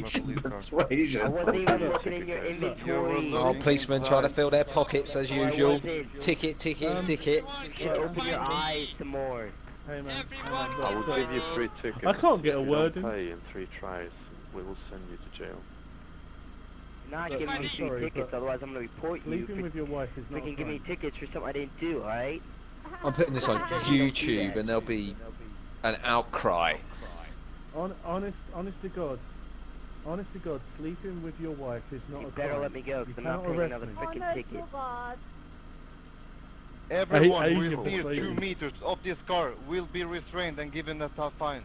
Persuasion, I wasn't even looking in your inventory. Oh, policemen trying to fill their pockets as usual. Ticket, ticket, Um, ticket. You open your eyes some more. Hey man, I will give you three tickets. I can't get a If word in. pay in three tries, we will send you to jail. Not Look, giving I'm me three sorry, tickets, but otherwise I'm gonna report you Sleeping for with your wife is not freaking give me tickets for something I didn't do, alright? I'm putting this on YouTube and there'll be an outcry. Hon- honest, honest to God, honest to God, sleeping with your wife is not You a better crime. let me go, because I'm not paying another freaking ticket. Everyone Asian within persuasion. two meters of this car will be restrained and given a tough fine.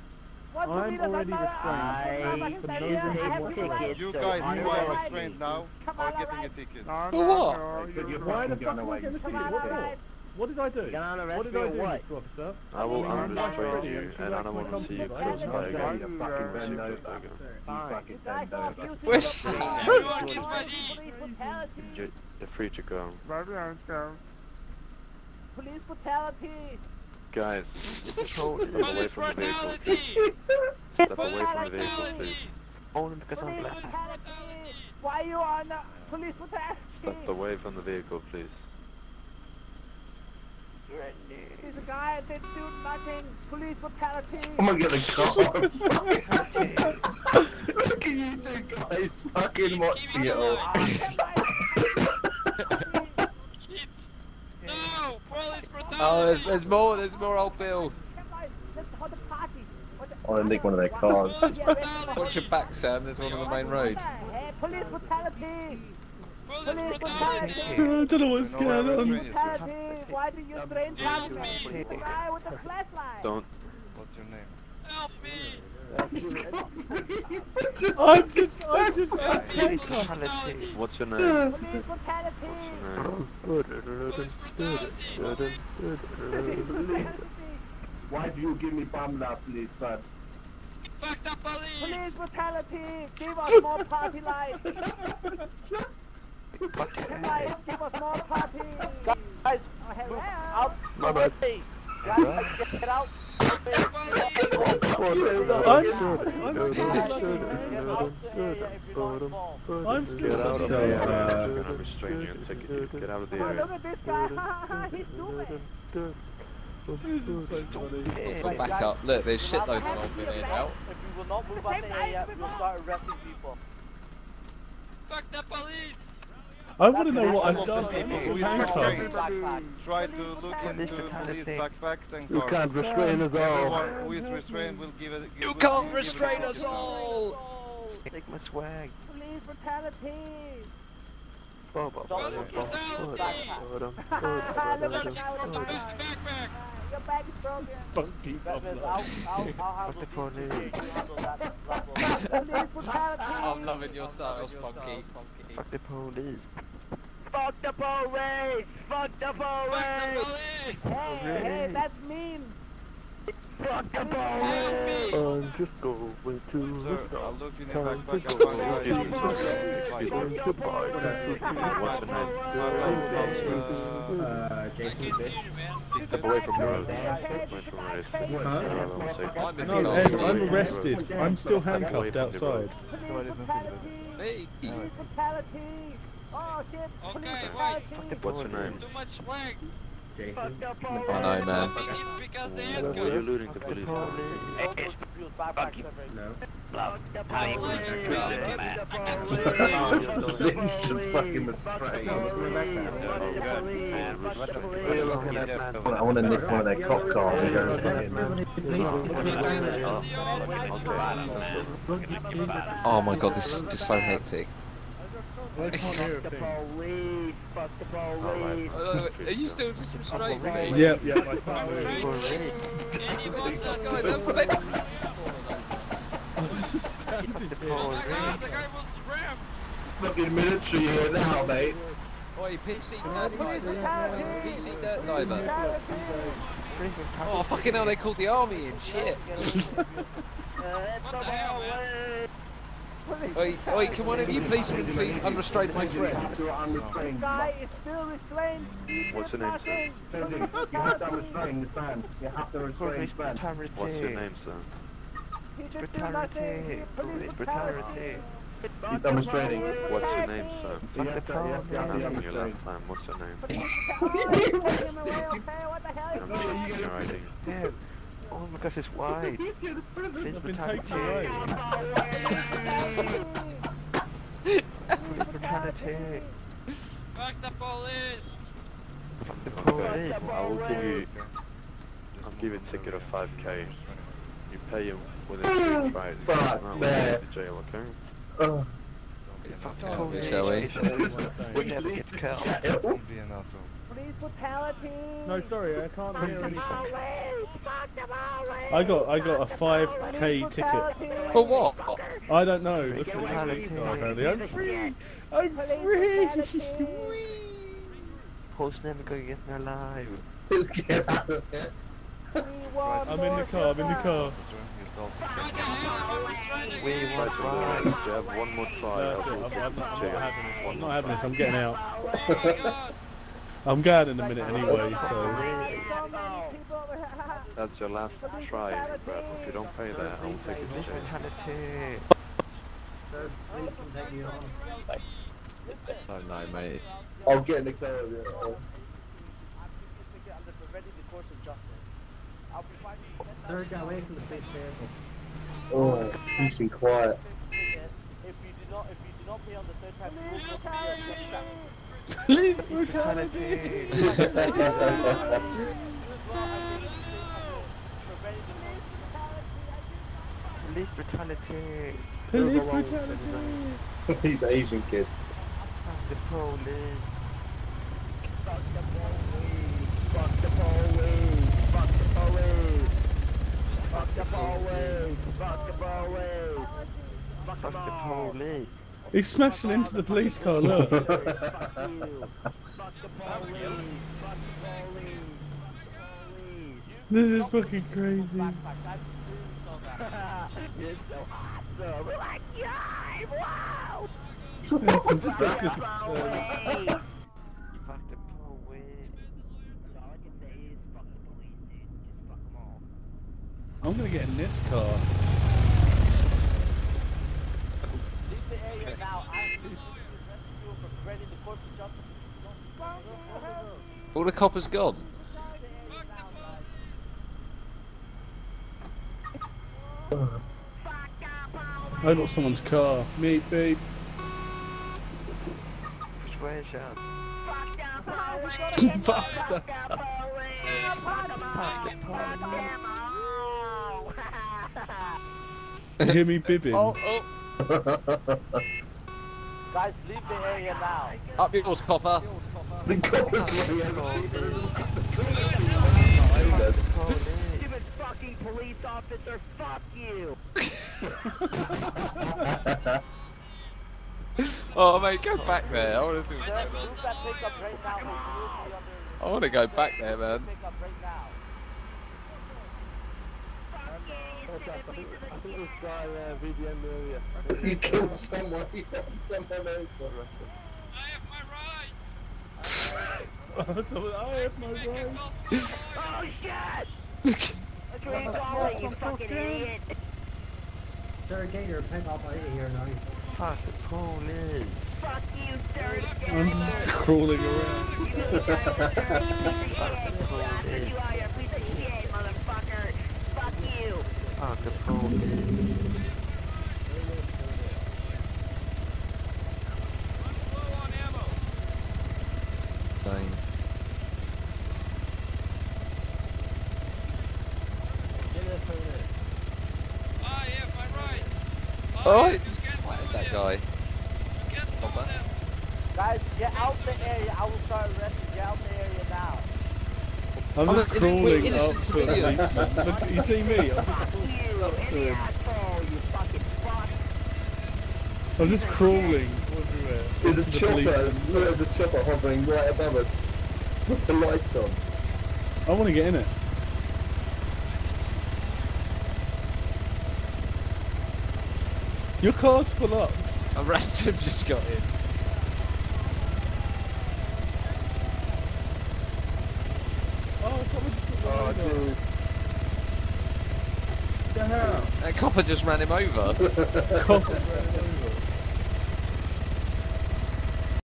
I'm already restrained. I For no didn't reason take whatsoever. tickets, You guys I'm who are not restrained now are getting a ticket. For what? Why the fuck am I getting a ticket? What did I do? Got on arrest What did me I or do, what? Mr. Officer? I will I'm unrestrain not ready. you, and I don't want to see you company, close right? again. You fucking bend over. You fucking bend over. Where's You're, you're free to go. Police brutality! Guys, patrol step away from the vehicle. Step away from the vehicle, please. Only because I'm black. brutality! Why you on the police brutality? Step away from the vehicle, please. Oh He's a guy that did do nothing. Police brutality! Someone get a car. Look at you two guys fucking watching it all. No! Police Oh, there's, there's more, there's more old Bill. Oh, I want to nick one of their cars. Watch your back, Sam, there's one on the main road. Police brutality! Police brutality! I don't know what's going on. Ready. Brutality! Why do you strain target me? The guy with the flashlight! Don't. What's your name? I'm just, I'm just, I'm handcuffed. What's your name? Police brutality! Why do you give me Bamla, please, bud? Police brutality! Give us more party life! Guys, give us more party! Guys, oh! Out! Guys, get out! I'm, still Get out of there. I'm. Get out of the area. look at this guy! He's stupid! This is so funny. Back up. Look, there's shitloads of old men here now. If you will not move out the area, we'll start arresting people. Fuck the police! I want to know what I've done. of I'm not who is handcuffed. restrained try to look into police backpacks and You can't restrain us all. Who is restrained will give it. You can't give it a restrain us all! Take my swag. Police brutality! Bob, Bob, Bob, Bob, Bob. Bob, Bob, Bob, guy with the Bob, backpack. Backpack! Your bag is broken. Funky That is, bubble. I'll, I'll, I'll handle the these. police. You handle that. Police brutality! I'm loving your style, Spunky. Fuck the police. Fuck the police! Fuck the Fuck the police! police! Hey, hey, that's mean. Fuck the police! I'm just going to Sir, the I'll look in your Time backpack to and find go. the license. Going to buy that. What's the name? Uh, Jason Fish. Step away from the road. Step away from the road. I'm in No, the Ed, car. I'm arrested. I'm still handcuffed outside. Police brutality! Hey. Police brutality! Oh shit! Police Okay, brutality! What's your name? Too much swag! Jason. Fuck the I know, man. Why are you looting the police? No. Fuck the police! Fuck the! Lynn's just fucking restrained. What are you looking at, man? I want to nick one of their cop cars and go and man. Oh my god, this is just so hectic. I can't hear a Fuck the thing. police! Fuck the police! Uh, are you still just restrained me? Yep, yep, I can't hear you. Any monster Guy, the fence. I'm just standing here. Oh my god, the guy was rammed! Fucking military here now, mate. Oi, PC dirt diver. PC dirt diver. Oh, fucking hell, they called the army in. Shit. What the hell, man? Oi, oi, can one of you policemen please unrestrain my friend? have guy is still restrained. What's your name, sir? You have to restrain the man. You have to restrain the man. What's your name, sir? He didn't do nothing. Brutality. Police Police brutality. brutality. He's on restraining. What's your name, sir? You have to- you I you have to asked you restrain. last time. What's your name? What the hell I'm is just going checking your ID. Yeah. Oh my gosh, it's white. He's going to prison. Police I've been brutality. taken away. Police brutality. Fuck the police! Fuck the police. I will give you. I'll give you a ticket of 5k. You pay it within three Fridays. Fuck No, that. to jail, okay? Oh, Fuck the Can't we, police. shall we? It's- We never get caught. jail. Police brutality. No, sorry, I can't hear anything. Police. Fuck the police. I got I got a 5k ticket. For what? I don't know. Look at the Brutality. police car, apparently. I'm free. I'm Police free. brutality. Post never gonna get me alive. Just get out of here. We I'm in the car. I'm in the car. We want try. Have one more try. That's. I'll I'm, I'm, not, I'm not having this. I'm not having this. I'm getting out. I'm going in a minute anyway, so. That's your last try, but if you don't pay that, I will take you to jail. Oh no, mate. I'll get in the car with you. Oh, peace and quiet. If you do not, if you do not pay on the third time, you will not be arrested. Police brutality. Police brutality. Police brutality. These Asian kids. The police. Fuck the police. Fuck the police. Fuck the police. Fuck the police. Fuck the police. Fuck Fuck the police. He's smashing into the police car. Look. Fuck you. Fuck the police. Fuck the police. Police. This is fucking crazy. You're so awesome. We're like, yeah, wow. This is fucking police. so- Fuck the police. All I can say is fuck the police, dude. Just fuck them all. I'm gonna get in this car. Leave the area now. I'm arresting you for spreading the court of justice. All the coppers gone. I got someone's car. Meet beep. Persuasion. Fuck that. You hear me bibbing? Oh, oh. Guys, leave the area now. Up yours, copper. the coppers running Stupid fucking police officer, fuck you! Oh, mate, go back there. I want to see what's going on. move that pickup right now. Move the other I want to go back there, man. Pickup right now. you killed someone. You killed someone else. I have my rights. I have my rights! Oh shit! Look where you're going, fucking idiot! Fuck the police. Fuck you, dirty I'm just crawling around. You piece of You are, you're a piece of shit, motherfucker! Fuck you! Fuck the police. Oh, that guy. Guys, get out the area. I will start arresting. Get out the area now. I'm I'm just an- we're crawling up innocent to a civilians. policeman. Look, you see me? I'm, Fuck you, Up to any him. asshole, you fucking fuck. I'm just crawling everywhere. There's This a is the chopper. policeman. Look, there's a chopper hovering right above us. With the lights on. I want to get in it. Your car's full up. A random just got in. Dude. the hell? That copper just ran him over. Copper ran over.